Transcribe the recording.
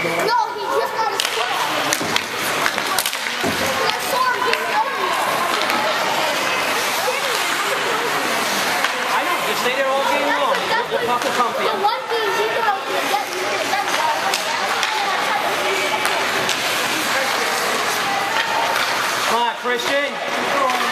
No, he just got his foot. I saw him get over I know, just stay there all game long. We'll, we'll talk to comfy. The one thing he could open is that he could get done Come on, Christian.